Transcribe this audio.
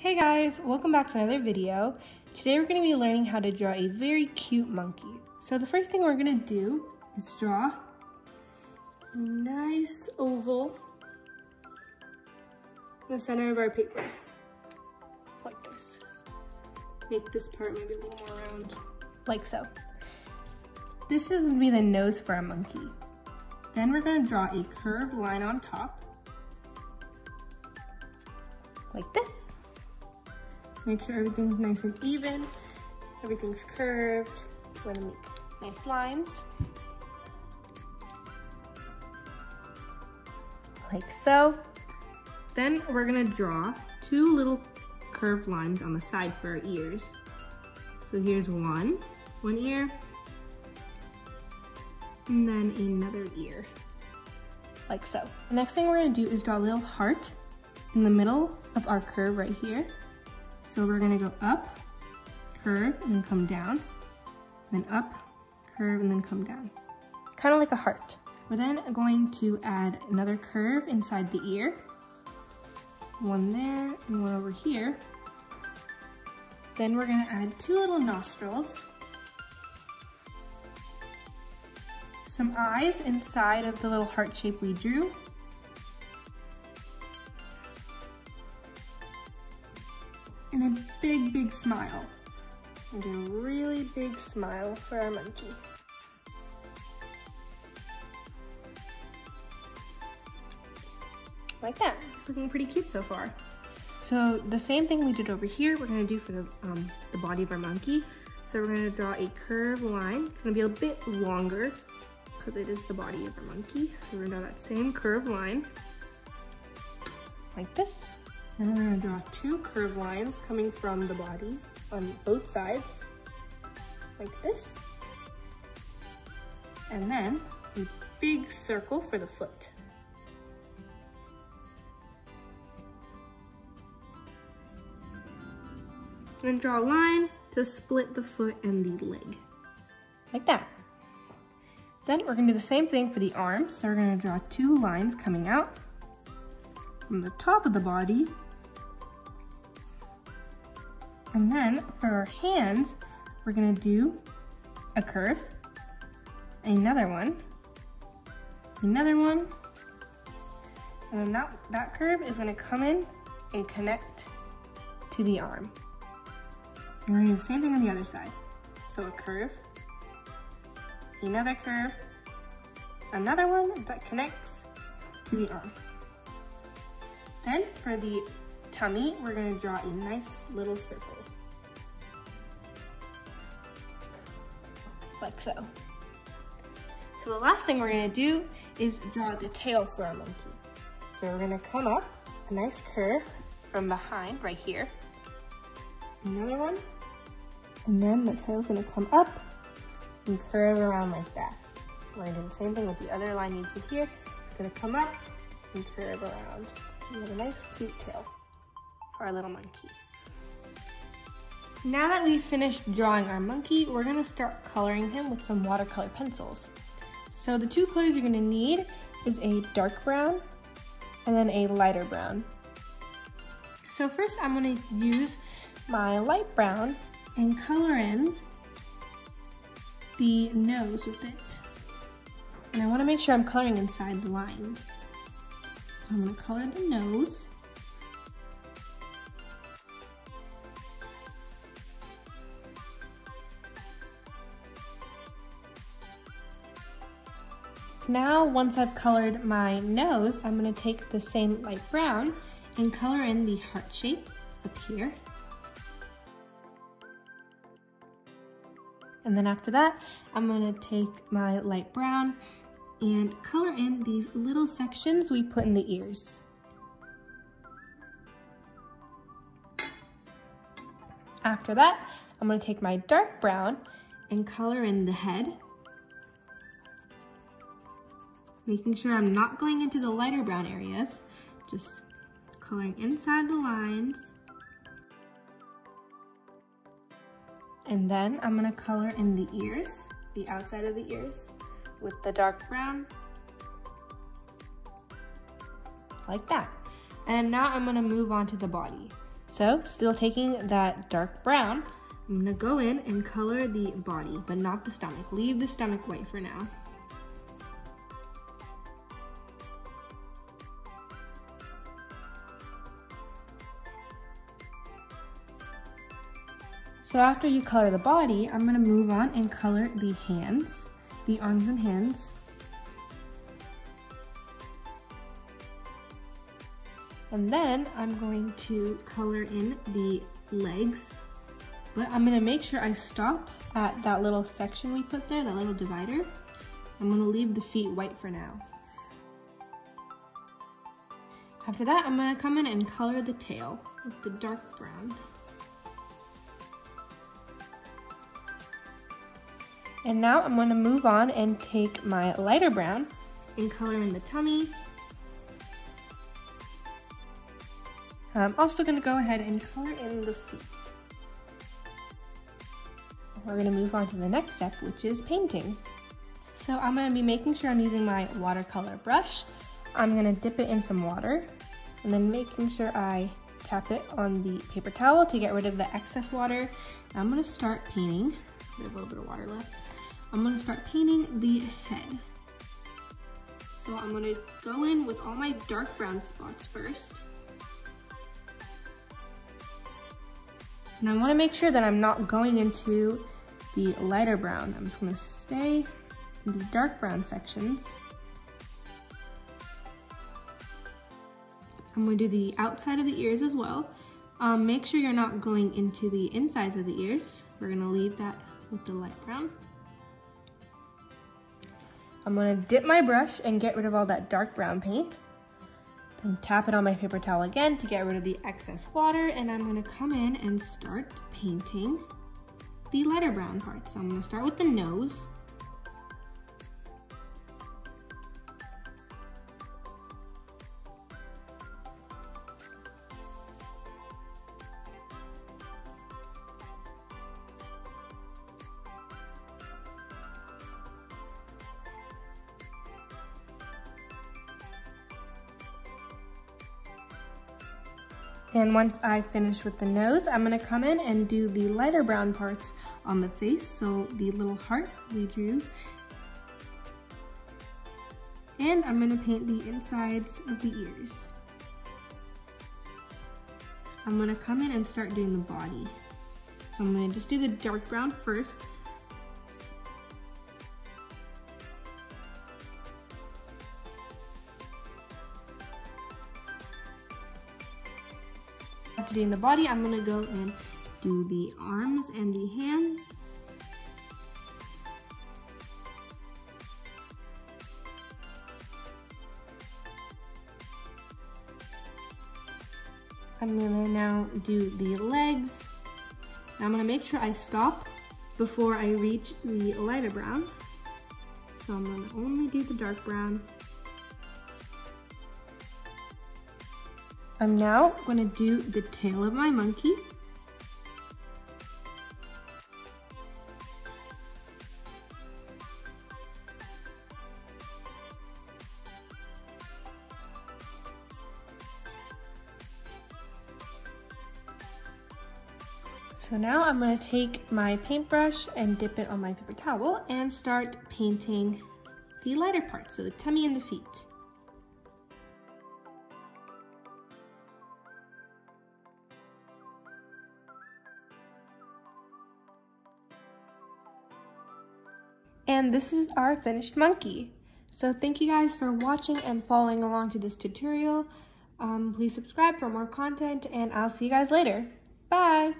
Hey guys, welcome back to another video. Today we're going to be learning how to draw a very cute monkey. So the first thing we're going to do is draw a nice oval in the center of our paper, like this. Make this part maybe a little more round, like so. This is going to be the nose for our monkey. Then we're going to draw a curved line on top, like this. Make sure everything's nice and even. Everything's curved. Just want to make nice lines. Like so. Then we're gonna draw two little curved lines on the side for our ears. So here's one, one ear, and then another ear, like so. The next thing we're gonna do is draw a little heart in the middle of our curve right here. So we're gonna go up, curve, and then come down, then up, curve, and then come down. Kind of like a heart. We're then going to add another curve inside the ear. One there and one over here. Then we're gonna add two little nostrils. Some eyes inside of the little heart shape we drew. Big, big smile. And a really big smile for our monkey. Like that. It's looking pretty cute so far. So the same thing we did over here, we're gonna do for the, um, the body of our monkey. So we're gonna draw a curved line. It's gonna be a bit longer because it is the body of our monkey. So we're gonna draw that same curved line like this. And we're gonna draw two curved lines coming from the body on both sides, like this. And then a big circle for the foot. And then draw a line to split the foot and the leg, like that. Then we're gonna do the same thing for the arms. So we're gonna draw two lines coming out from the top of the body and then for our hands, we're gonna do a curve, another one, another one, and then that, that curve is gonna come in and connect to the arm. And we're gonna do the same thing on the other side. So a curve, another curve, another one that connects to the arm. Then for the tummy, we're gonna draw a nice little circle. Like so. So the last thing we're gonna do is draw the tail for our monkey. So we're gonna come up, a nice curve from behind, right here. Another one. And then the tail's gonna come up and curve around like that. We're gonna do the same thing with the other line you did here. It's gonna come up and curve around. You have a nice cute tail our little monkey. Now that we've finished drawing our monkey, we're gonna start coloring him with some watercolor pencils. So the two colors you're gonna need is a dark brown and then a lighter brown. So first I'm gonna use my light brown and color in the nose with it. And I wanna make sure I'm coloring inside the lines. I'm gonna color the nose. Now, once I've colored my nose, I'm gonna take the same light brown and color in the heart shape up here. And then after that, I'm gonna take my light brown and color in these little sections we put in the ears. After that, I'm gonna take my dark brown and color in the head making sure I'm not going into the lighter brown areas, just coloring inside the lines. And then I'm gonna color in the ears, the outside of the ears, with the dark brown, like that. And now I'm gonna move on to the body. So still taking that dark brown, I'm gonna go in and color the body, but not the stomach. Leave the stomach white for now. So after you color the body, I'm gonna move on and color the hands, the arms and hands. And then I'm going to color in the legs, but I'm gonna make sure I stop at that little section we put there, that little divider. I'm gonna leave the feet white for now. After that, I'm gonna come in and color the tail with the dark brown. And now I'm gonna move on and take my lighter brown and color in the tummy. I'm also gonna go ahead and color in the feet. We're gonna move on to the next step, which is painting. So I'm gonna be making sure I'm using my watercolor brush. I'm gonna dip it in some water and then making sure I tap it on the paper towel to get rid of the excess water. I'm gonna start painting. There's a little bit of water left. I'm gonna start painting the head. So I'm gonna go in with all my dark brown spots first. And I wanna make sure that I'm not going into the lighter brown. I'm just gonna stay in the dark brown sections. I'm gonna do the outside of the ears as well. Um, make sure you're not going into the insides of the ears. We're gonna leave that with the light brown. I'm gonna dip my brush and get rid of all that dark brown paint. Then tap it on my paper towel again to get rid of the excess water and I'm gonna come in and start painting the lighter brown parts. So I'm gonna start with the nose. And once I finish with the nose, I'm gonna come in and do the lighter brown parts on the face. So the little heart we drew. And I'm gonna paint the insides of the ears. I'm gonna come in and start doing the body. So I'm gonna just do the dark brown first Doing the body, I'm gonna go and do the arms and the hands. I'm gonna now do the legs. Now I'm gonna make sure I stop before I reach the lighter brown. So I'm gonna only do the dark brown. I'm now gonna do the tail of my monkey. So now I'm gonna take my paintbrush and dip it on my paper towel and start painting the lighter parts, so the tummy and the feet. And this is our finished monkey. So thank you guys for watching and following along to this tutorial. Um, please subscribe for more content and I'll see you guys later. Bye!